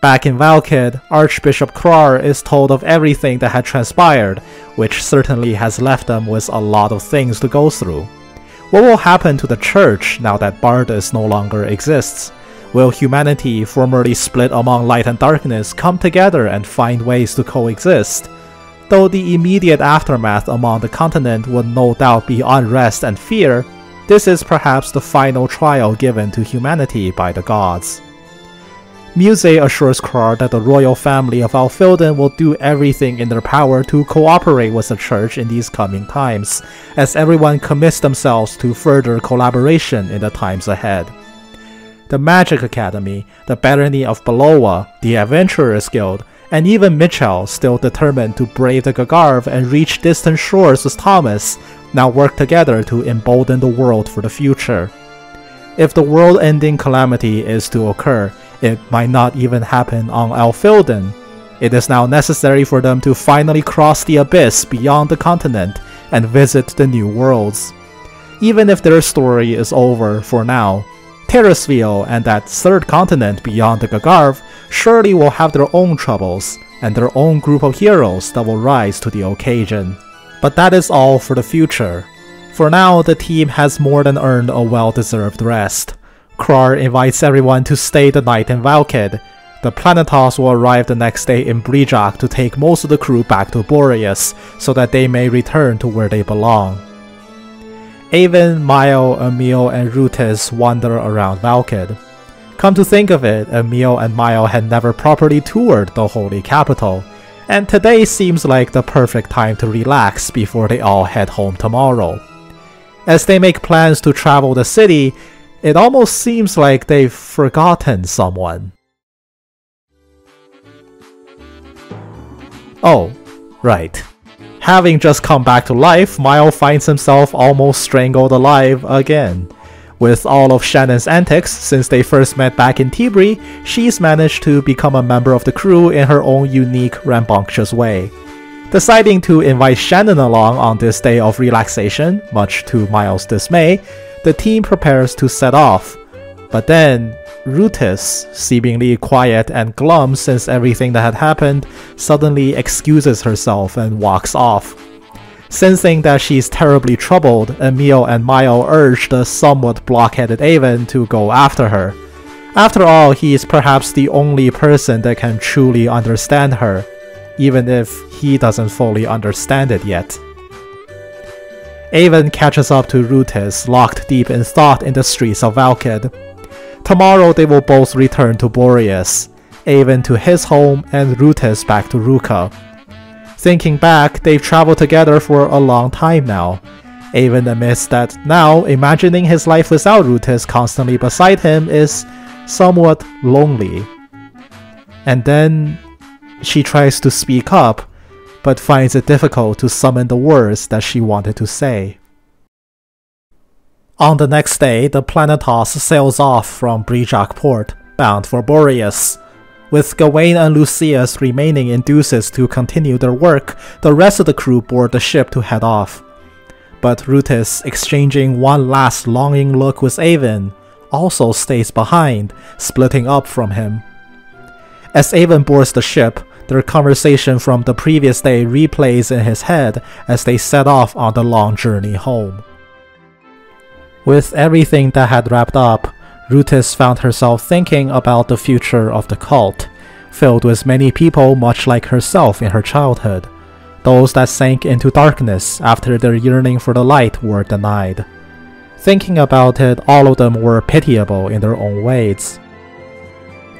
Back in Valkid, Archbishop Krar is told of everything that had transpired, which certainly has left them with a lot of things to go through. What will happen to the church now that Bardus no longer exists? Will humanity, formerly split among light and darkness, come together and find ways to coexist? Though the immediate aftermath among the continent would no doubt be unrest and fear, this is perhaps the final trial given to humanity by the gods. Muse assures Krar that the royal family of El Phildin will do everything in their power to cooperate with the church in these coming times, as everyone commits themselves to further collaboration in the times ahead. The Magic Academy, the Barony of Beloa, the Adventurers Guild, and even Michel, still determined to brave the Gagharv and reach distant shores with Thomas, now work together to embolden the world for the future. If the world-ending calamity is to occur, it might not even happen on El Phildin. It is now necessary for them to finally cross the abyss beyond the continent and visit the new worlds. Even if their story is over for now, Terrasville and that third continent beyond the Gagharv surely will have their own troubles and their own group of heroes that will rise to the occasion. But that is all for the future. For now, the team has more than earned a well-deserved rest. Krar invites everyone to stay the night in Valkid. The Planetos will arrive the next day in Brejak to take most of the crew back to Boreas, so that they may return to where they belong. Avin, Mio, Emil, and Rutice wander around Valkid. Come to think of it, Emil and Mio had never properly toured the Holy Capital, and today seems like the perfect time to relax before they all head home tomorrow. As they make plans to travel the city, it almost seems like they've forgotten someone. Oh, right. Having just come back to life, Mile finds himself almost strangled alive again. With all of Shannon's antics since they first met back in Tibri, she's managed to become a member of the crew in her own unique, rambunctious way. Deciding to invite Shannon along on this day of relaxation, much to Miles' dismay, the team prepares to set off. But then, Rutice, seemingly quiet and glum since everything that had happened, suddenly excuses herself and walks off. Sensing that she's terribly troubled, Emil and Mio urge the somewhat blockheaded Avin to go after her. After all, he is perhaps the only person that can truly understand her, even if he doesn't fully understand it yet. Avin catches up to Rutice, locked deep in thought in the streets of Valkid. Tomorrow they will both return to Boreas, Avin to his home and Rutice back to Ruka. Thinking back, they've traveled together for a long time now. Avin admits that now, imagining his life without Rutice constantly beside him is somewhat lonely. And then she tries to speak up, but finds it difficult to summon the words that she wanted to say. On the next day, the Planetos sails off from Brijak port, bound for Boreas. With Gawain and Lucius remaining in Ducis to continue their work, the rest of the crew board the ship to head off. But Rutice, exchanging one last longing look with Avin, also stays behind, splitting up from him. As Avin boards the ship, their conversation from the previous day replays in his head as they set off on the long journey home. With everything that had wrapped up, Rutice found herself thinking about the future of the cult, filled with many people much like herself in her childhood, those that sank into darkness after their yearning for the light were denied. Thinking about it, all of them were pitiable in their own ways.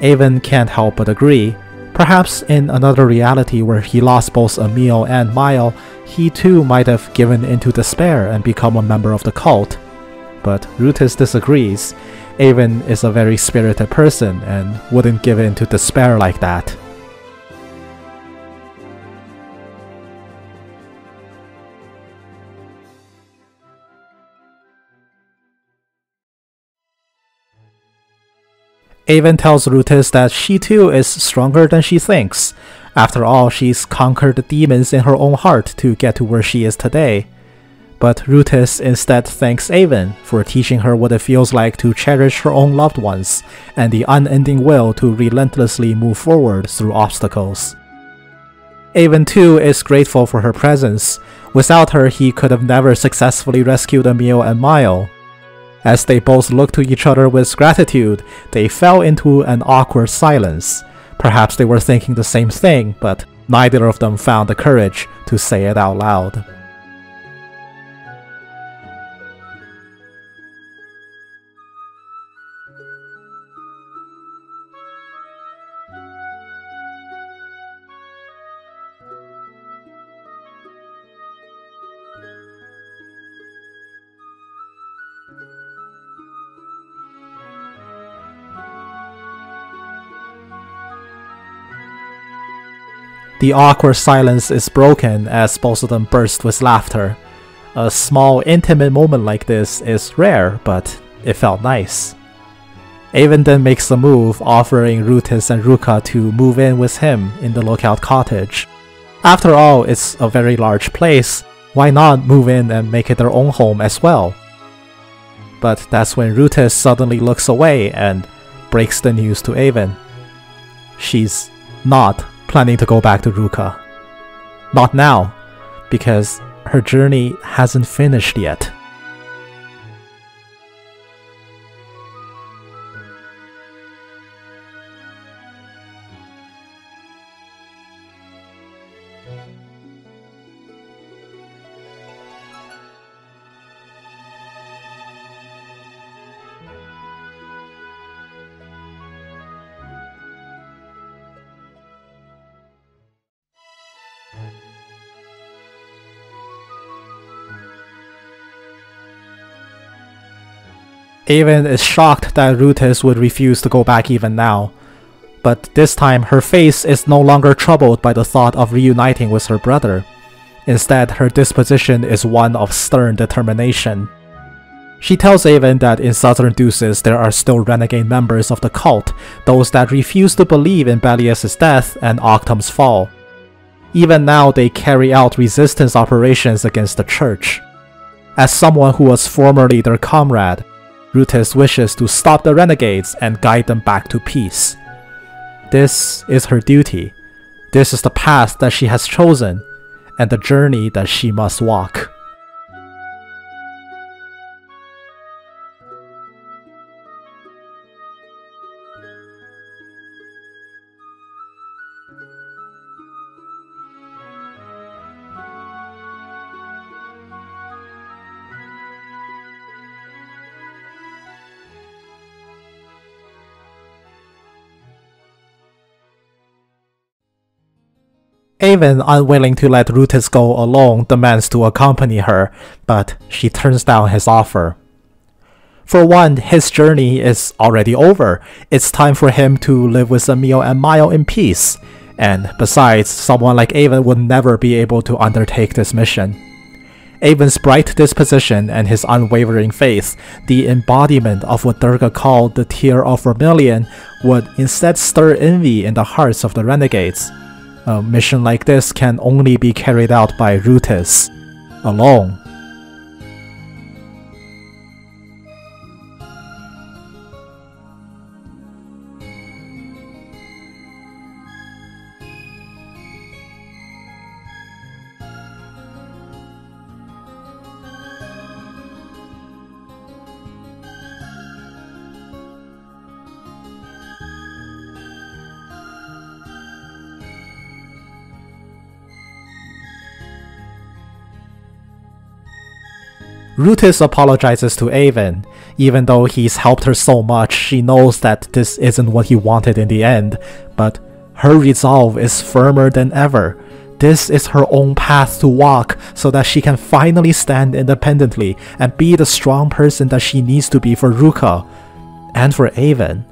Avin can't help but agree, Perhaps in another reality where he lost both Emil and Mile, he too might have given into despair and become a member of the cult. But Rutice disagrees. Avin is a very spirited person and wouldn't give in to despair like that. Avin tells Rutice that she too is stronger than she thinks. After all, she's conquered the demons in her own heart to get to where she is today. But Rutice instead thanks Avin for teaching her what it feels like to cherish her own loved ones and the unending will to relentlessly move forward through obstacles. Avin too is grateful for her presence. Without her, he could have never successfully rescued Emil and Mile. As they both looked to each other with gratitude, they fell into an awkward silence. Perhaps they were thinking the same thing, but neither of them found the courage to say it out loud. The awkward silence is broken as both of them burst with laughter. A small, intimate moment like this is rare, but it felt nice. Avin then makes a move, offering Rutice and Ruka to move in with him in the lookout cottage. After all, it's a very large place, why not move in and make it their own home as well? But that's when Rutice suddenly looks away and breaks the news to Avin. She's not planning to go back to Ruka. Not now, because her journey hasn't finished yet. Avin is shocked that Rutice would refuse to go back even now. But this time, her face is no longer troubled by the thought of reuniting with her brother. Instead, her disposition is one of stern determination. She tells Avin that in Southern Ducis there are still renegade members of the cult, those that refuse to believe in Belias' death and Octum's fall. Even now, they carry out resistance operations against the church. As someone who was formerly their comrade, Rutice wishes to stop the renegades and guide them back to peace. This is her duty. This is the path that she has chosen, and the journey that she must walk. Avin, unwilling to let Rutice go alone, demands to accompany her, but she turns down his offer. For one, his journey is already over. It's time for him to live with Emil and Mile in peace. And besides, someone like Avin would never be able to undertake this mission. Avin's bright disposition and his unwavering faith, the embodiment of what Durga called the tear of vermilion, would instead stir envy in the hearts of the renegades. A mission like this can only be carried out by Rutice, alone. Rutice apologizes to Avin. Even though he's helped her so much, she knows that this isn't what he wanted in the end, but her resolve is firmer than ever. This is her own path to walk so that she can finally stand independently and be the strong person that she needs to be for Ruka and for Avin.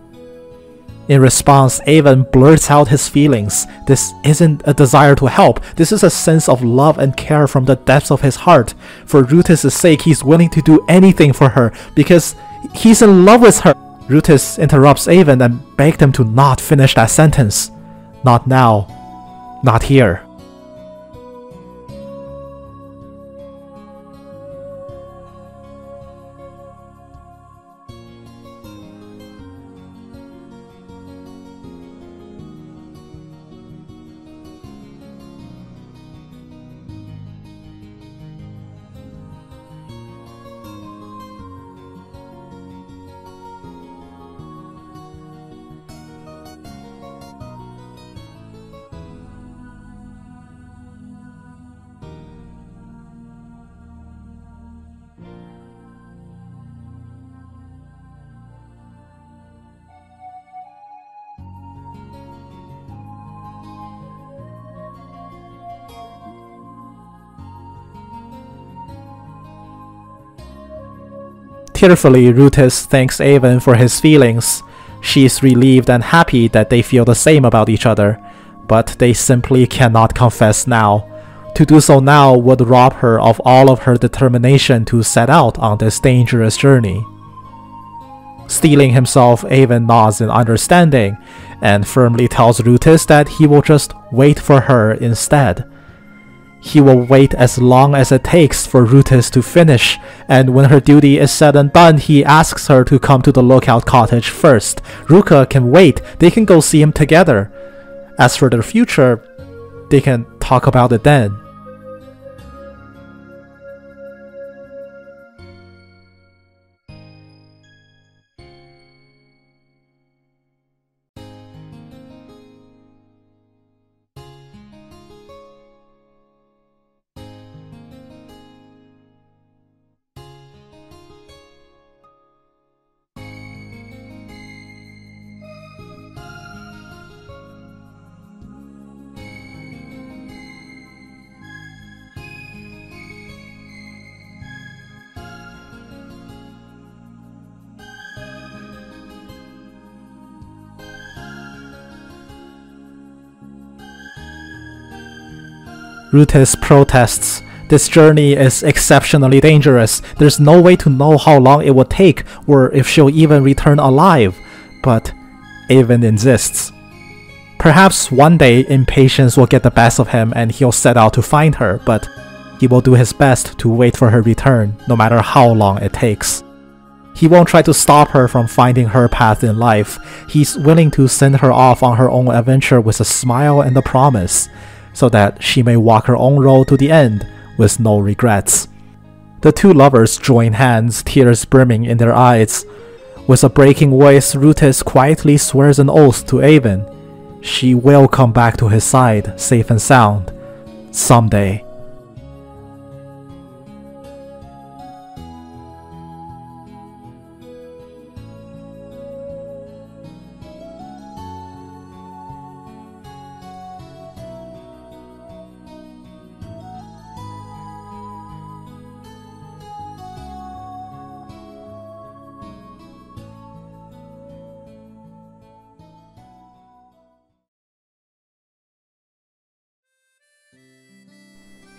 In response, Avin blurts out his feelings. This isn't a desire to help, this is a sense of love and care from the depths of his heart. For Rutice' sake, he's willing to do anything for her because he's in love with her. Rutice interrupts Avin and begs him to not finish that sentence. Not now. Not here. Tearfully, Rutice thanks Avin for his feelings. She's relieved and happy that they feel the same about each other, but they simply cannot confess now. To do so now would rob her of all of her determination to set out on this dangerous journey. Steeling himself, Avin nods in understanding and firmly tells Rutice that he will just wait for her instead. He will wait as long as it takes for Rutice to finish, and when her duty is said and done, he asks her to come to the lookout cottage first. Ruka can wait, they can go see him together. As for their future, they can talk about it then. Rutice protests. This journey is exceptionally dangerous. There's no way to know how long it will take or if she'll even return alive. But Avin insists. Perhaps one day impatience will get the best of him and he'll set out to find her, but he will do his best to wait for her return, no matter how long it takes. He won't try to stop her from finding her path in life. He's willing to send her off on her own adventure with a smile and a promise so that she may walk her own road to the end with no regrets. The two lovers join hands, tears brimming in their eyes. With a breaking voice, Rutice quietly swears an oath to Avin. She will come back to his side, safe and sound, someday.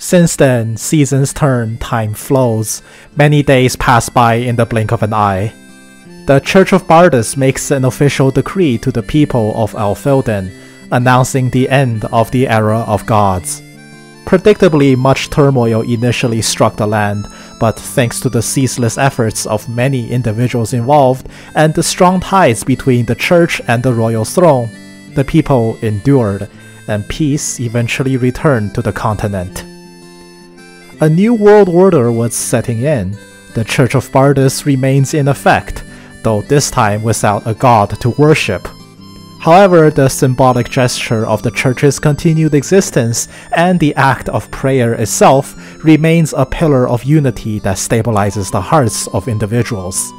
Since then, seasons turn, time flows. Many days pass by in the blink of an eye. The Church of Bardus makes an official decree to the people of El Phildin, announcing the end of the era of gods. Predictably, much turmoil initially struck the land, but thanks to the ceaseless efforts of many individuals involved and the strong ties between the church and the royal throne, the people endured, and peace eventually returned to the continent. A new world order was setting in. The Church of Bardus remains in effect, though this time without a god to worship. However, the symbolic gesture of the church's continued existence and the act of prayer itself remains a pillar of unity that stabilizes the hearts of individuals.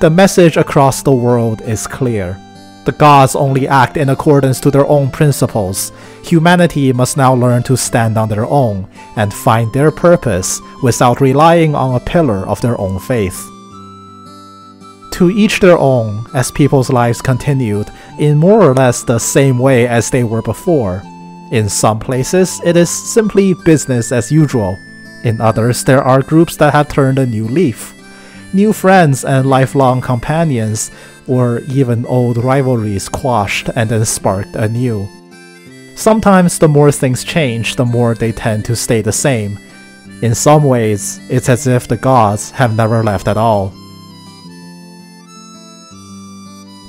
The message across the world is clear. The gods only act in accordance to their own principles. Humanity must now learn to stand on their own and find their purpose without relying on a pillar of their own faith. To each their own, as people's lives continued in more or less the same way as they were before. In some places, it is simply business as usual. In others, there are groups that have turned a new leaf. New friends and lifelong companions or even old rivalries quashed and then sparked anew. Sometimes the more things change, the more they tend to stay the same. In some ways, it's as if the gods have never left at all.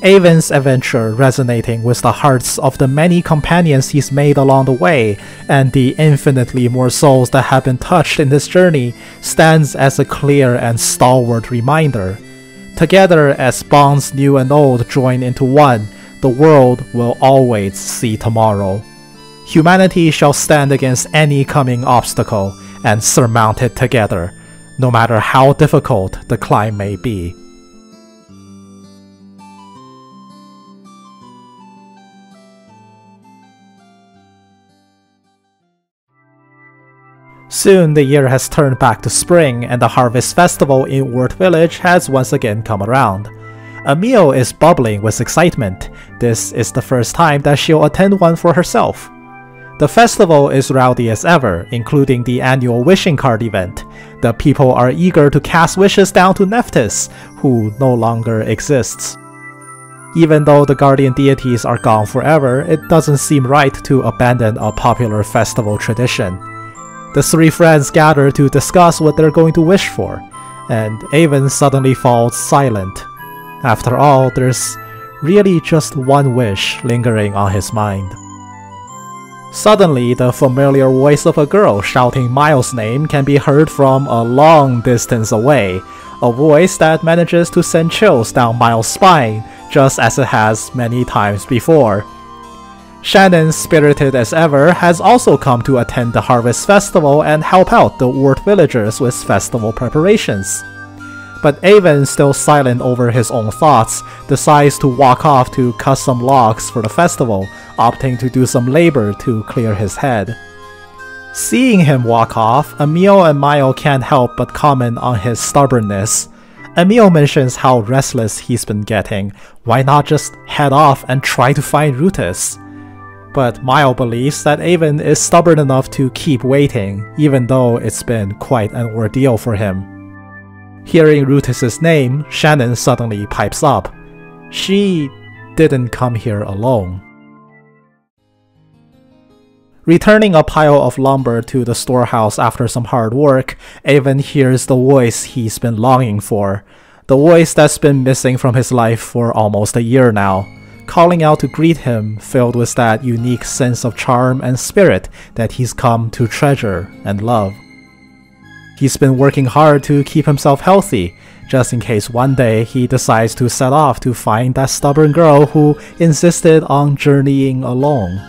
Avin's adventure resonating with the hearts of the many companions he's made along the way, and the infinitely more souls that have been touched in this journey, stands as a clear and stalwart reminder Together, as bonds new and old join into one, the world will always see tomorrow. Humanity shall stand against any coming obstacle and surmount it together, no matter how difficult the climb may be. Soon the year has turned back to spring and the harvest festival in Wart Village has once again come around. Emil is bubbling with excitement. This is the first time that she'll attend one for herself. The festival is rowdy as ever, including the annual wishing card event. The people are eager to cast wishes down to Nephthys, who no longer exists. Even though the guardian deities are gone forever, it doesn't seem right to abandon a popular festival tradition. The three friends gather to discuss what they're going to wish for, and Avin suddenly falls silent. After all, there's really just one wish lingering on his mind. Suddenly, the familiar voice of a girl shouting Miles' name can be heard from a long distance away, a voice that manages to send chills down Miles' spine, just as it has many times before. Shannon, spirited as ever, has also come to attend the Harvest Festival and help out the Wart villagers with festival preparations. But Avin, still silent over his own thoughts, decides to walk off to cut some logs for the festival, opting to do some labor to clear his head. Seeing him walk off, Emil and Mile can't help but comment on his stubbornness. Emil mentions how restless he's been getting, why not just head off and try to find Rutice? But Mile believes that Avin is stubborn enough to keep waiting, even though it's been quite an ordeal for him. Hearing Rutice's name, Shannon suddenly pipes up. She didn't come here alone. Returning a pile of lumber to the storehouse after some hard work, Avin hears the voice he's been longing for. The voice that's been missing from his life for almost a year now, calling out to greet him, filled with that unique sense of charm and spirit that he's come to treasure and love. He's been working hard to keep himself healthy, just in case one day he decides to set off to find that stubborn girl who insisted on journeying alone.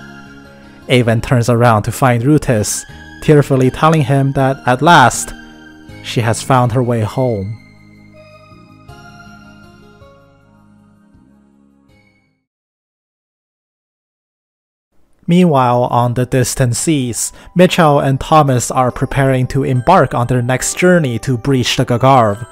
Avin turns around to find Rutice, tearfully telling him that at last, she has found her way home. Meanwhile, on the distant seas, Michel and Thomas are preparing to embark on their next journey to breach the Gagharv.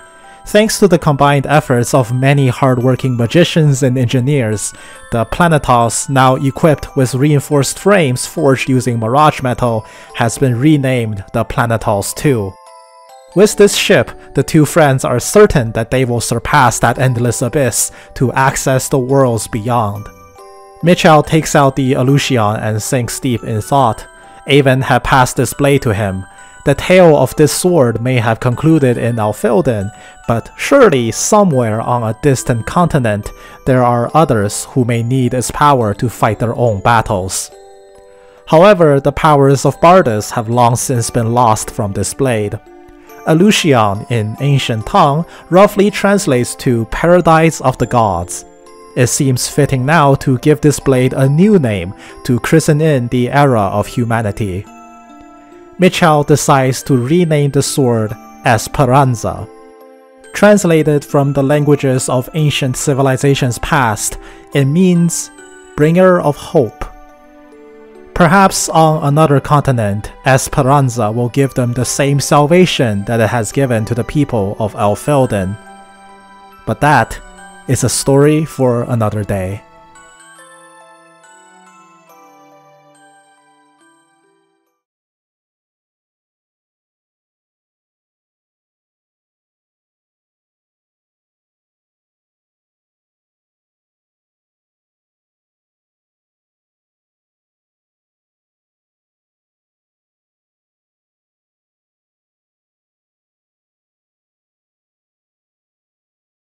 Thanks to the combined efforts of many hardworking magicians and engineers, the Planetos, now equipped with reinforced frames forged using Mirage Metal, has been renamed the Planetos 2. With this ship, the two friends are certain that they will surpass that endless abyss to access the worlds beyond. Michel takes out the Eleusion and sinks deep in thought. Avin had passed this blade to him. The tale of this sword may have concluded in El Phildin, but surely somewhere on a distant continent there are others who may need its power to fight their own battles. However, the powers of Bardus have long since been lost from this blade. Eleusion in ancient tongue roughly translates to Paradise of the Gods. It seems fitting now to give this blade a new name to christen in the era of humanity. Michel decides to rename the sword Esperanza. Translated from the languages of ancient civilizations past, it means bringer of hope. Perhaps on another continent, Esperanza will give them the same salvation that it has given to the people of El Phildin. But that is a story for another day.